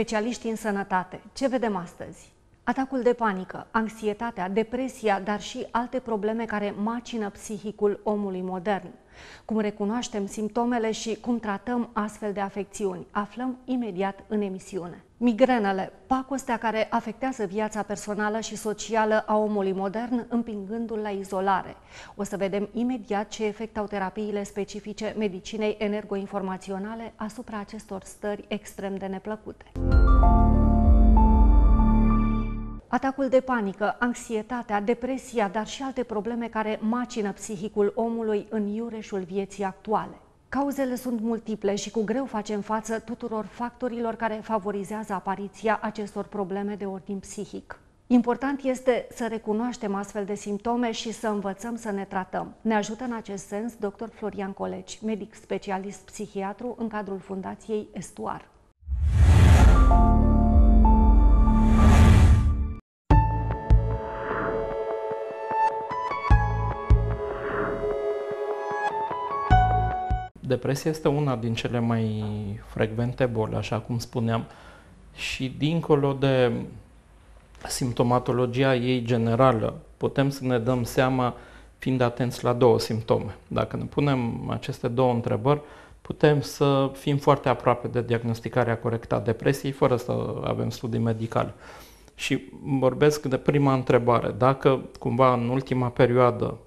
specialiști în sănătate. Ce vedem astăzi? Atacul de panică, anxietatea, depresia, dar și alte probleme care macină psihicul omului modern. Cum recunoaștem simptomele și cum tratăm astfel de afecțiuni, aflăm imediat în emisiune. Migrenele, pacostea care afectează viața personală și socială a omului modern, împingându-l la izolare. O să vedem imediat ce efect au terapiile specifice medicinei energoinformaționale asupra acestor stări extrem de neplăcute. Atacul de panică, anxietatea, depresia, dar și alte probleme care macină psihicul omului în iureșul vieții actuale. Cauzele sunt multiple și cu greu facem față tuturor factorilor care favorizează apariția acestor probleme de ordin psihic. Important este să recunoaștem astfel de simptome și să învățăm să ne tratăm. Ne ajută în acest sens dr. Florian Colegi, medic specialist psihiatru în cadrul Fundației Estuar. Depresia este una din cele mai frecvente boli, așa cum spuneam, și dincolo de simptomatologia ei generală, putem să ne dăm seama fiind atenți la două simptome. Dacă ne punem aceste două întrebări, putem să fim foarte aproape de diagnosticarea corectă a depresiei, fără să avem studii medicale. Și vorbesc de prima întrebare. Dacă cumva în ultima perioadă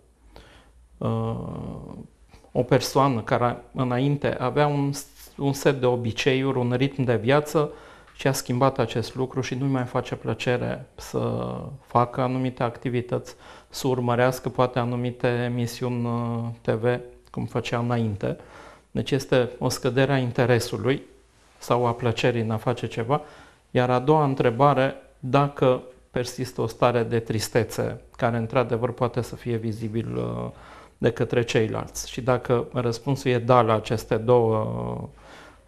uh, o persoană care înainte avea un, un set de obiceiuri, un ritm de viață și a schimbat acest lucru și nu-i mai face plăcere să facă anumite activități, să urmărească poate anumite emisiuni uh, TV, cum făcea înainte. Deci este o scădere a interesului sau a plăcerii în a face ceva. Iar a doua întrebare, dacă persistă o stare de tristețe, care într-adevăr poate să fie vizibil uh, de către ceilalți. Și dacă răspunsul e da la aceste două uh,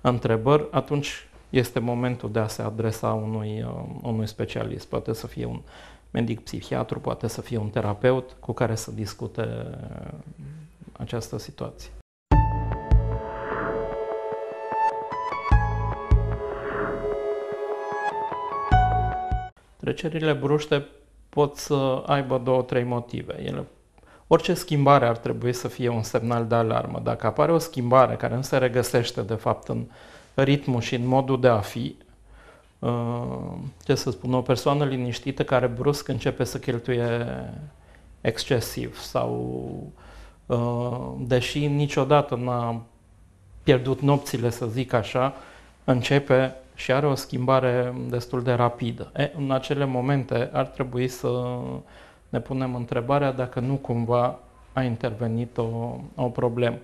întrebări, atunci este momentul de a se adresa unui, uh, unui specialist. Poate să fie un medic psihiatru, poate să fie un terapeut cu care să discute uh, această situație. Trecerile bruște pot să aibă două, trei motive. Ele Orice schimbare ar trebui să fie un semnal de alarmă. Dacă apare o schimbare care nu se regăsește, de fapt, în ritmul și în modul de a fi, uh, ce să spun, o persoană liniștită care brusc începe să cheltuie excesiv sau uh, deși niciodată n-a pierdut nopțile, să zic așa, începe și are o schimbare destul de rapidă. E, în acele momente ar trebui să ne punem întrebarea dacă nu cumva a intervenit o, o problemă.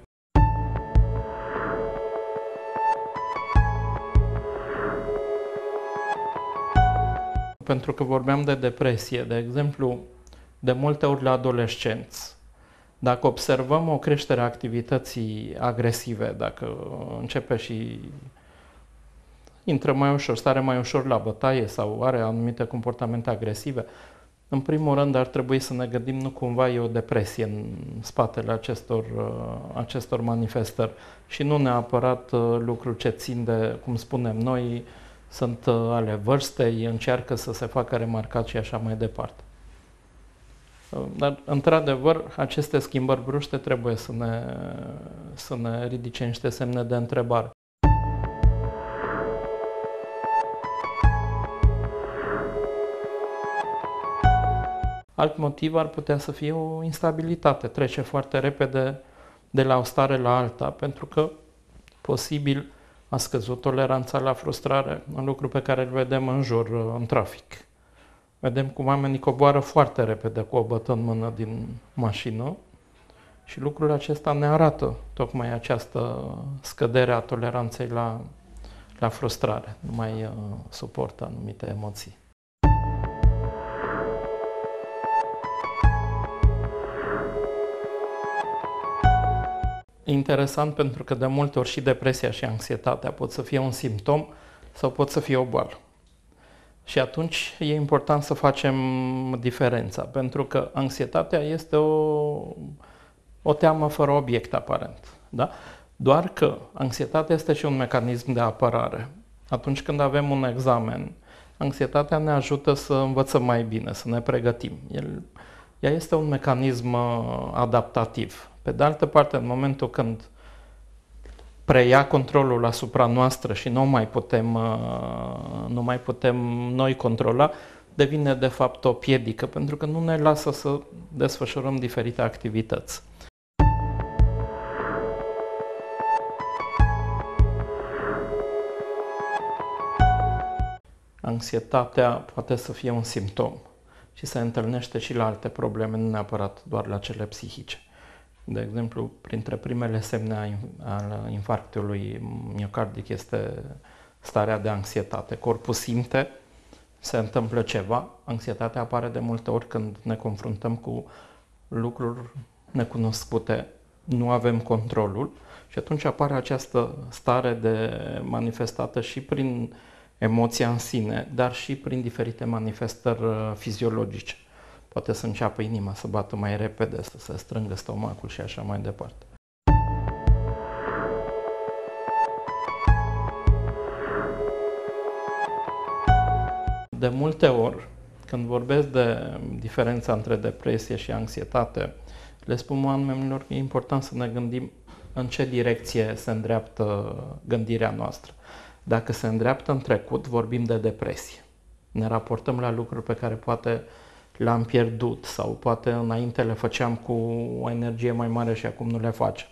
Pentru că vorbeam de depresie, de exemplu, de multe ori la adolescenți, dacă observăm o creștere a activității agresive, dacă începe și intră mai ușor, stare mai ușor la bătaie sau are anumite comportamente agresive, în primul rând ar trebui să ne gândim nu cumva e o depresie în spatele acestor, uh, acestor manifestări și nu neapărat uh, lucruri ce țin de, cum spunem noi, sunt uh, ale vârstei, încearcă să se facă remarcat și așa mai departe. Dar, într-adevăr, aceste schimbări bruște trebuie să ne, să ne ridice niște semne de întrebare. Alt motiv ar putea să fie o instabilitate, trece foarte repede de la o stare la alta, pentru că posibil a scăzut toleranța la frustrare, un lucru pe care îl vedem în jur, în trafic. Vedem cum oamenii coboară foarte repede cu o bătă în mână din mașină și lucrul acesta ne arată tocmai această scădere a toleranței la, la frustrare. Nu mai uh, suportă anumite emoții. Interesant pentru că de multe ori și depresia și anxietatea pot să fie un simptom sau pot să fie o boală. Și atunci e important să facem diferența, pentru că anxietatea este o, o teamă fără obiect aparent. Da? Doar că anxietatea este și un mecanism de apărare. Atunci când avem un examen, anxietatea ne ajută să învățăm mai bine, să ne pregătim. El, ea este un mecanism uh, adaptativ. Pe de altă parte, în momentul când preia controlul asupra noastră și nu mai putem, uh, nu mai putem noi controla, devine de fapt o piedică, pentru că nu ne lasă să desfășurăm diferite activități. Anxietatea poate să fie un simptom și se întâlnește și la alte probleme, nu neapărat doar la cele psihice. De exemplu, printre primele semne al infarctului miocardic este starea de anxietate. Corpul simte, se întâmplă ceva, anxietatea apare de multe ori când ne confruntăm cu lucruri necunoscute, nu avem controlul și atunci apare această stare de manifestată și prin emoția în sine, dar și prin diferite manifestări uh, fiziologice. Poate să înceapă inima să bată mai repede, să se strângă stomacul și așa mai departe. De multe ori, când vorbesc de diferența între depresie și anxietate, le spun oamenilor că e important să ne gândim în ce direcție se îndreaptă gândirea noastră. Dacă se îndreaptă în trecut, vorbim de depresie. Ne raportăm la lucruri pe care poate le-am pierdut sau poate înainte le făceam cu o energie mai mare și acum nu le facem.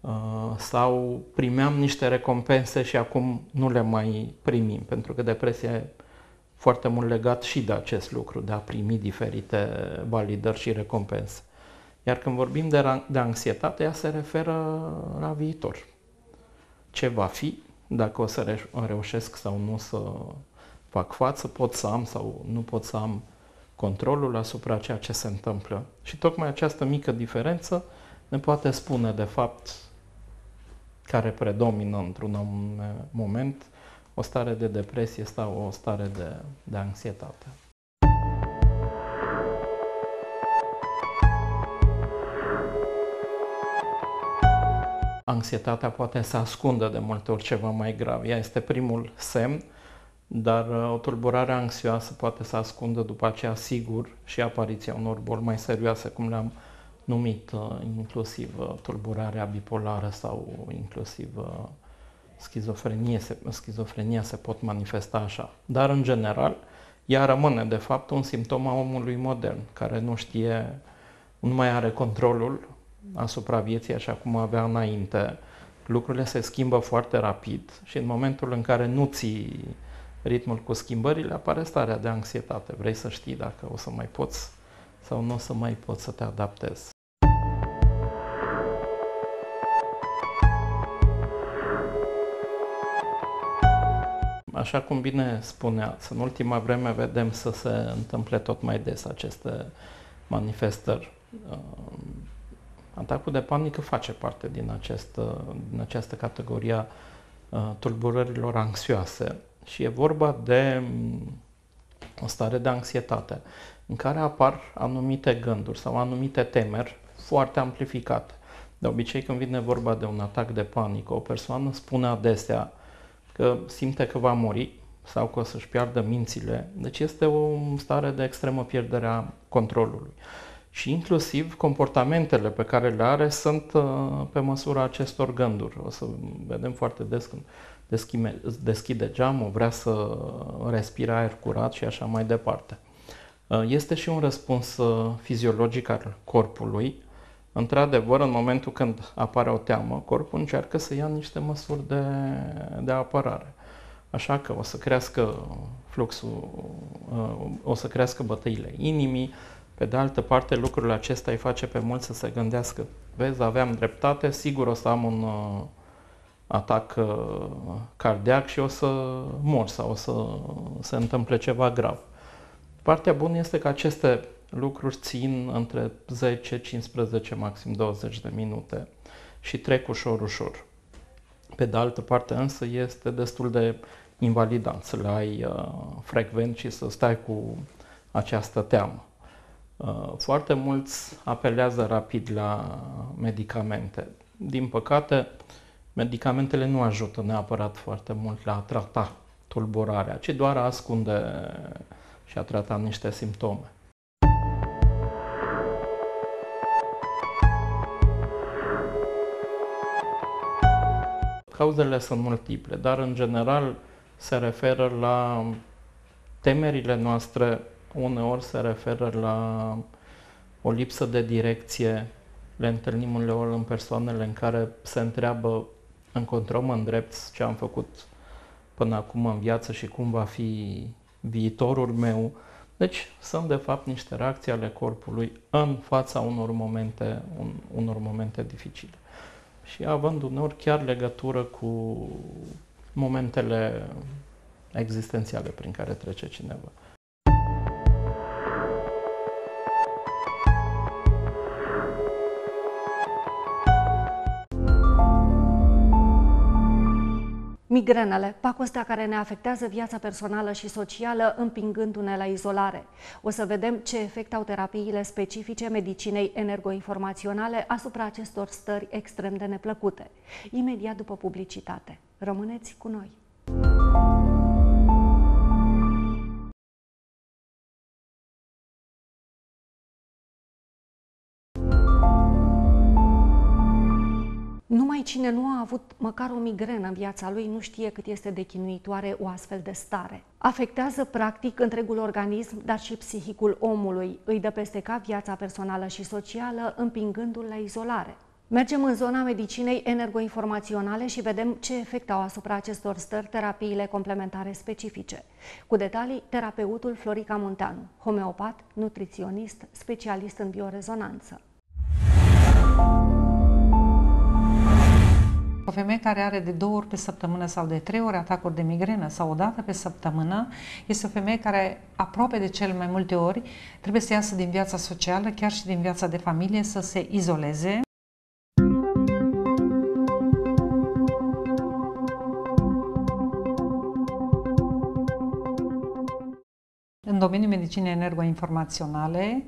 Uh, sau primeam niște recompense și acum nu le mai primim, pentru că depresia e foarte mult legat și de acest lucru, de a primi diferite validări și recompense. Iar când vorbim de, de anxietate, ea se referă la viitor. Ce va fi, dacă o să reușesc sau nu să fac față, pot să am sau nu pot să am controlul asupra ceea ce se întâmplă. Și tocmai această mică diferență ne poate spune, de fapt, care predomină într-un moment o stare de depresie sau o stare de, de anxietate. Anxietatea poate să ascundă de multe ori ceva mai grav. Ea este primul semn, dar uh, o tulburare anxioasă poate să ascundă după aceea sigur și apariția unor boli mai serioase, cum le-am numit, uh, inclusiv uh, tulburarea bipolară sau inclusiv schizofrenie se, schizofrenia se pot manifesta așa. Dar, în general, ea rămâne, de fapt, un simptom a omului modern, care nu știe, nu mai are controlul asupra vieții așa cum avea înainte. Lucrurile se schimbă foarte rapid și în momentul în care nu ții ritmul cu schimbările, apare starea de anxietate. Vrei să știi dacă o să mai poți sau nu o să mai poți să te adaptezi. Așa cum bine spuneați, în ultima vreme vedem să se întâmple tot mai des aceste manifestări. Uh, atacul de panică face parte din, acest, din această categorie uh, tulburărilor anxioase și e vorba de mm, o stare de anxietate în care apar anumite gânduri sau anumite temeri foarte amplificate. De obicei, când vine vorba de un atac de panică, o persoană spune adesea că simte că va muri sau că o să-și piardă mințile. Deci este o stare de extremă pierdere a controlului. Și inclusiv comportamentele pe care le are sunt uh, pe măsura acestor gânduri. O să vedem foarte des când deschide, deschide geamul, vrea să respire aer curat și așa mai departe. Uh, este și un răspuns uh, fiziologic al corpului Într-adevăr, în momentul când apare o teamă, corpul încearcă să ia niște măsuri de, de apărare. Așa că o să crească fluxul, uh, o să crească bătăile inimii, pe de altă parte, lucrul acesta îi face pe mulți să se gândească, vezi, aveam dreptate, sigur o să am un uh, atac uh, cardiac și o să mor sau o să se întâmple ceva grav. Partea bună este că aceste lucruri țin între 10, 15, maxim 20 de minute și trec ușor, ușor. Pe de altă parte însă este destul de invalidant să le ai uh, frecvent și să stai cu această teamă. Uh, foarte mulți apelează rapid la medicamente. Din păcate, Medicamentele nu ajută neapărat foarte mult la a trata tulburarea, ci doar a ascunde și a trata niște simptome. Cauzele sunt multiple, dar în general se referă la temerile noastre, uneori se referă la o lipsă de direcție. Le întâlnim uneori în persoanele în care se întreabă încotro mă îndrept ce am făcut până acum în viață și cum va fi viitorul meu. Deci sunt de fapt niște reacții ale corpului în fața unor momente, un, unor momente dificile. Și având uneori chiar legătură cu momentele existențiale prin care trece cineva. Migrenele, pacostea care ne afectează viața personală și socială, împingându-ne la izolare. O să vedem ce efect au terapiile specifice medicinei energoinformaționale asupra acestor stări extrem de neplăcute. Imediat după publicitate. Rămâneți cu noi! Cine nu a avut măcar o migrenă în viața lui nu știe cât este de chinuitoare o astfel de stare. Afectează practic întregul organism, dar și psihicul omului. Îi dă peste cap viața personală și socială, împingându-l la izolare. Mergem în zona medicinei energoinformaționale și vedem ce efect au asupra acestor stări terapiile complementare specifice. Cu detalii, terapeutul Florica Munteanu, homeopat, nutriționist, specialist în biorezonanță. O femeie care are de două ori pe săptămână sau de trei ori atacuri de migrenă sau o dată pe săptămână este o femeie care aproape de cel mai multe ori trebuie să iasă din viața socială, chiar și din viața de familie, să se izoleze. În domeniul medicinei energoinformaționale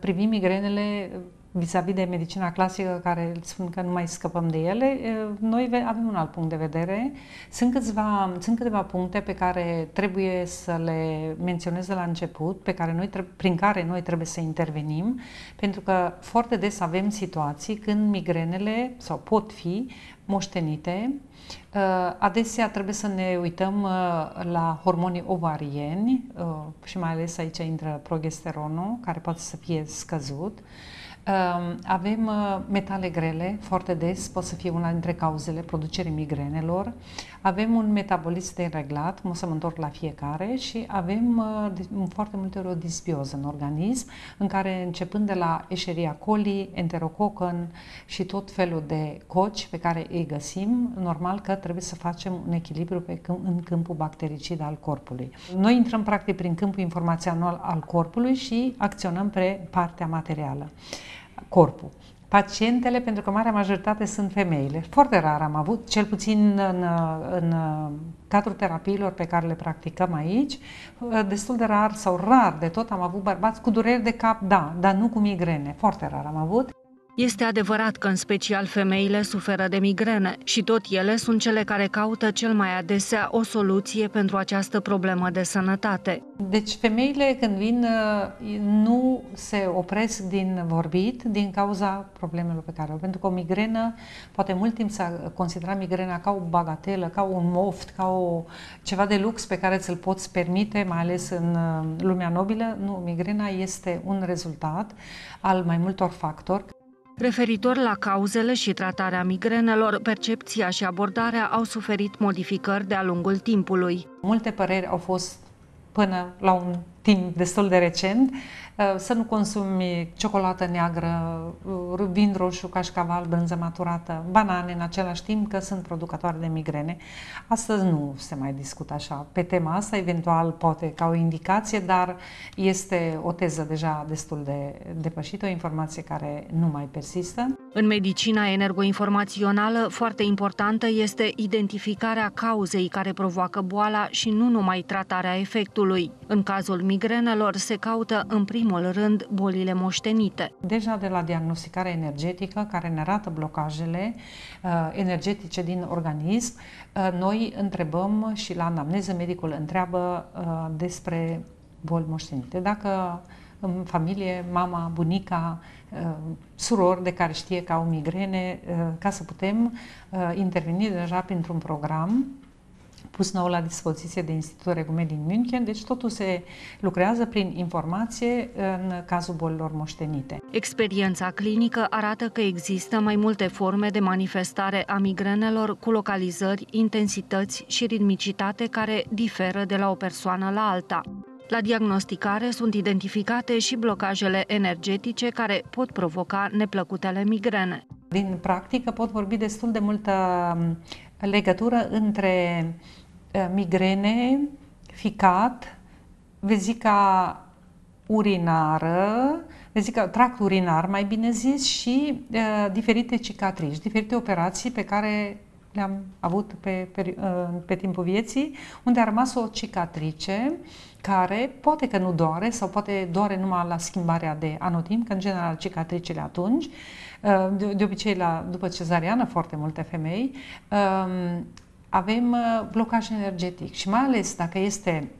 privim migrenele vis-a-vis de medicina clasică care spun că nu mai scăpăm de ele, noi avem un alt punct de vedere. Sunt, câțiva, sunt câteva puncte pe care trebuie să le menționez de la început, pe care noi, prin care noi trebuie să intervenim, pentru că foarte des avem situații când migrenele, sau pot fi, moștenite. Adesea trebuie să ne uităm la hormonii ovarieni și mai ales aici intră progesteronul, care poate să fie scăzut. Avem uh, metale grele, foarte des, pot să fie una dintre cauzele producerii migrenelor. Avem un metabolism dereglat, o să mă întorc la fiecare, și avem uh, foarte multe ori o disbioză în organism, în care începând de la Escherichia coli, enterococon și tot felul de coci pe care îi găsim, normal că trebuie să facem un echilibru pe, în câmpul bactericid al corpului. Noi intrăm practic prin câmpul informațional al corpului și acționăm pe partea materială corpul. Pacientele, pentru că marea majoritate sunt femeile, foarte rar am avut, cel puțin în, în cadrul terapiilor pe care le practicăm aici, destul de rar sau rar de tot am avut bărbați cu dureri de cap, da, dar nu cu migrene, foarte rar am avut. Este adevărat că în special femeile suferă de migrene și tot ele sunt cele care caută cel mai adesea o soluție pentru această problemă de sănătate. Deci femeile când vin nu se opresc din vorbit din cauza problemelor pe care au. Pentru că o migrenă, poate mult timp să considera migrena ca o bagatelă, ca un moft, ca o, ceva de lux pe care ți-l poți permite, mai ales în lumea nobilă. Nu, migrena este un rezultat al mai multor factori. Referitor la cauzele și tratarea migrenelor, percepția și abordarea au suferit modificări de-a lungul timpului. Multe păreri au fost până la un timp destul de recent, uh, să nu consumi ciocolată neagră, uh, vin roșu, cașcaval, brânză maturată, banane în același timp că sunt producătoare de migrene. Astăzi nu se mai discută așa pe tema asta, eventual poate ca o indicație, dar este o teză deja destul de depășită, o informație care nu mai persistă. În medicina energoinformațională, foarte importantă este identificarea cauzei care provoacă boala și nu numai tratarea efectului. În cazul migrenelor se caută în primul rând bolile moștenite. Deja de la diagnosticarea energetică care ne arată blocajele uh, energetice din organism, uh, noi întrebăm și la anamneză medicul întreabă uh, despre boli moștenite. Dacă în familie, mama, bunica, uh, surori de care știe că au migrene, uh, ca să putem uh, interveni deja printr-un program pus nou la dispoziție de Institutul Regume din München, deci totul se lucrează prin informație în cazul bolilor moștenite. Experiența clinică arată că există mai multe forme de manifestare a migrenelor cu localizări, intensități și ritmicitate care diferă de la o persoană la alta. La diagnosticare sunt identificate și blocajele energetice care pot provoca neplăcutele migrene. Din practică pot vorbi destul de multă um, legătură între uh, migrene, ficat, vezica urinară, vezica tract urinar, mai bine zis, și uh, diferite cicatrici, diferite operații pe care le-am avut pe, pe, uh, pe timpul vieții, unde a rămas o cicatrice care poate că nu doare sau poate doare numai la schimbarea de anotim, că în general cicatricele atunci, uh, de, de obicei la, după cezariană foarte multe femei, um, avem uh, blocaj energetic și mai ales dacă este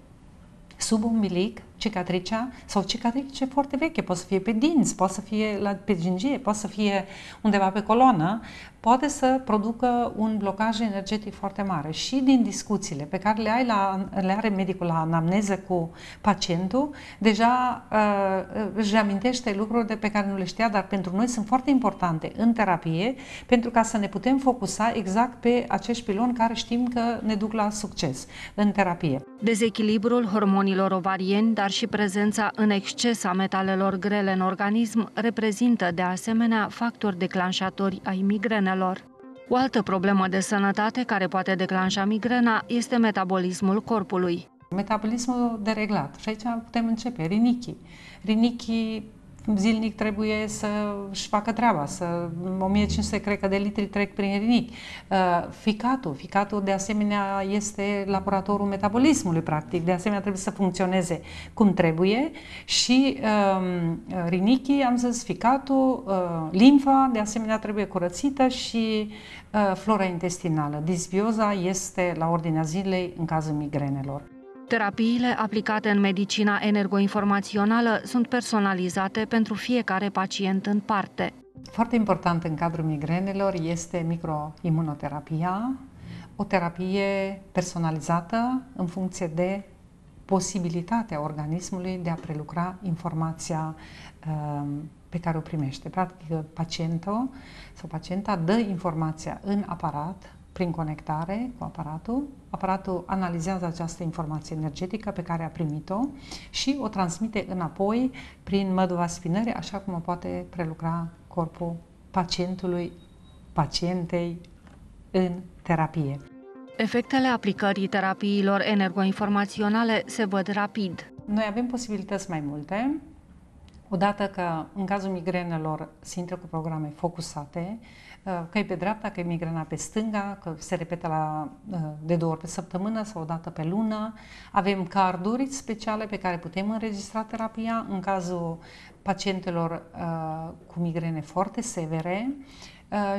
sub umbilic, cicatricea sau cicatrice foarte veche, poate să fie pe dinți, poate să fie la, pe gingie, poate să fie undeva pe coloană, poate să producă un blocaj energetic foarte mare. Și din discuțiile pe care le, ai la, le are medicul la anamneză cu pacientul, deja uh, își amintește lucruri de pe care nu le știa, dar pentru noi sunt foarte importante în terapie, pentru ca să ne putem focusa exact pe acești piloni care știm că ne duc la succes în terapie. Dezechilibrul hormonilor ovarieni, dar și prezența în exces a metalelor grele în organism reprezintă de asemenea factori declanșatori ai migrenelor. O altă problemă de sănătate care poate declanșa migrena este metabolismul corpului. Metabolismul dereglat. Și aici putem începe. Rinichii. Rinichii zilnic trebuie să își facă treaba, să 1500 cred că de litri trec prin rinic. Uh, ficatul, ficatul de asemenea este laboratorul metabolismului practic, de asemenea trebuie să funcționeze cum trebuie și um, rinichii, am zis, ficatul, uh, limfa de asemenea trebuie curățită și uh, flora intestinală. Disbioza este la ordinea zilei în cazul migrenelor. Terapiile aplicate în medicina energoinformațională sunt personalizate pentru fiecare pacient în parte. Foarte important în cadrul migrenelor este microimunoterapia, o terapie personalizată în funcție de posibilitatea organismului de a prelucra informația uh, pe care o primește. Practic, pacientul sau pacienta dă informația în aparat, prin conectare cu aparatul. Aparatul analizează această informație energetică pe care a primit-o și o transmite înapoi prin măduva spinării, așa cum o poate prelucra corpul pacientului, pacientei în terapie. Efectele aplicării terapiilor energoinformaționale se văd rapid. Noi avem posibilități mai multe. Odată că în cazul migrenelor se intră cu programe focusate, uh, că e pe dreapta, că e migrena pe stânga, că se repetă la, uh, de două ori pe săptămână sau o dată pe lună. Avem carduri speciale pe care putem înregistra terapia în cazul pacientelor uh, cu migrene foarte severe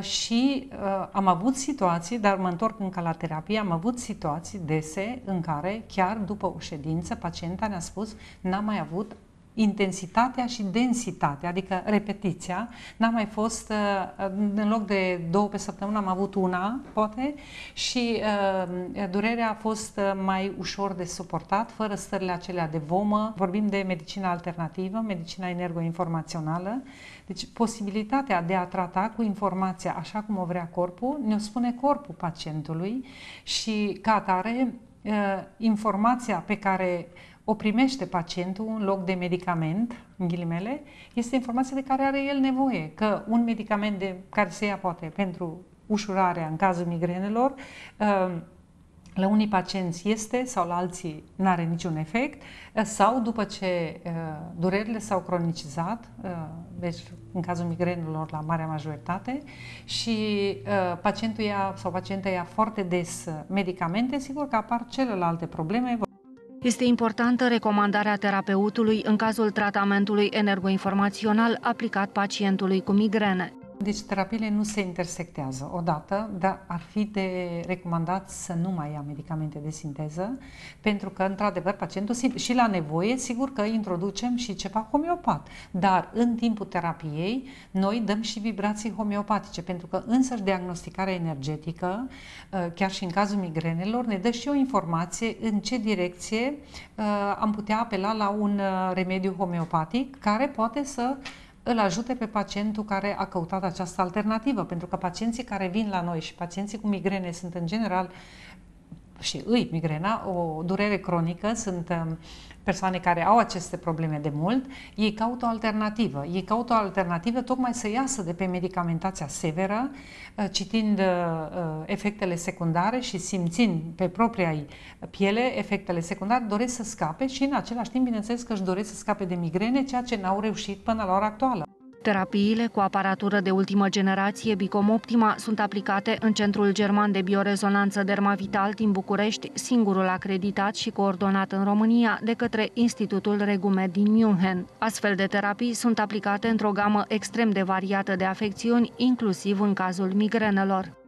și am avut situații, dar mă întorc încă la terapie, am avut situații dese în care chiar după o ședință pacienta ne-a spus n-am mai avut intensitatea și densitatea, adică repetiția. N-a mai fost, uh, în loc de două pe săptămână, am avut una, poate, și uh, durerea a fost uh, mai ușor de suportat, fără stările acelea de vomă. Vorbim de medicina alternativă, medicina energoinformațională. Deci posibilitatea de a trata cu informația așa cum o vrea corpul, ne-o spune corpul pacientului și ca atare informația pe care o primește pacientul în loc de medicament, în ghilimele, este informația de care are el nevoie. Că un medicament de, care se ia poate pentru ușurarea în cazul migrenelor, uh, la unii pacienți este sau la alții nu are niciun efect uh, sau după ce uh, durerile s-au cronicizat, deci în cazul migrenelor la marea majoritate și pacientul ia sau pacienta ia foarte des medicamente, sigur că apar celelalte probleme Este importantă recomandarea terapeutului în cazul tratamentului energoinformațional aplicat pacientului cu migrene. Deci terapiile nu se intersectează odată, dar ar fi de recomandat să nu mai ia medicamente de sinteză, pentru că, într-adevăr, pacientul simte și la nevoie, sigur că introducem și ceva homeopat. Dar în timpul terapiei, noi dăm și vibrații homeopatice, pentru că însăși diagnosticarea energetică, uh, chiar și în cazul migrenelor, ne dă și o informație în ce direcție uh, am putea apela la un uh, remediu homeopatic care poate să îl ajute pe pacientul care a căutat această alternativă, pentru că pacienții care vin la noi și pacienții cu migrene sunt în general și îi migrena, o durere cronică, sunt um, persoane care au aceste probleme de mult, ei caută o alternativă. Ei caută o alternativă tocmai să iasă de pe medicamentația severă, uh, citind uh, uh, efectele secundare și simțind pe propria piele efectele secundare, doresc să scape și în același timp, bineînțeles că își doresc să scape de migrene, ceea ce n-au reușit până la ora actuală. Terapiile cu aparatură de ultimă generație Bicom Optima sunt aplicate în Centrul German de Biorezonanță Dermavital din București, singurul acreditat și coordonat în România de către Institutul Regumed din München. Astfel de terapii sunt aplicate într-o gamă extrem de variată de afecțiuni, inclusiv în cazul migrenelor.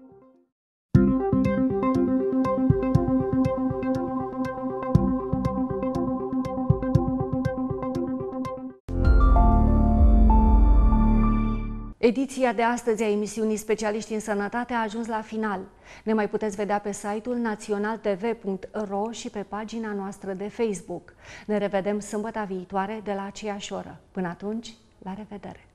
Ediția de astăzi a emisiunii Specialiști în Sănătate a ajuns la final. Ne mai puteți vedea pe site-ul naționaltv.ro și pe pagina noastră de Facebook. Ne revedem sâmbătă viitoare de la aceeași oră. Până atunci, la revedere!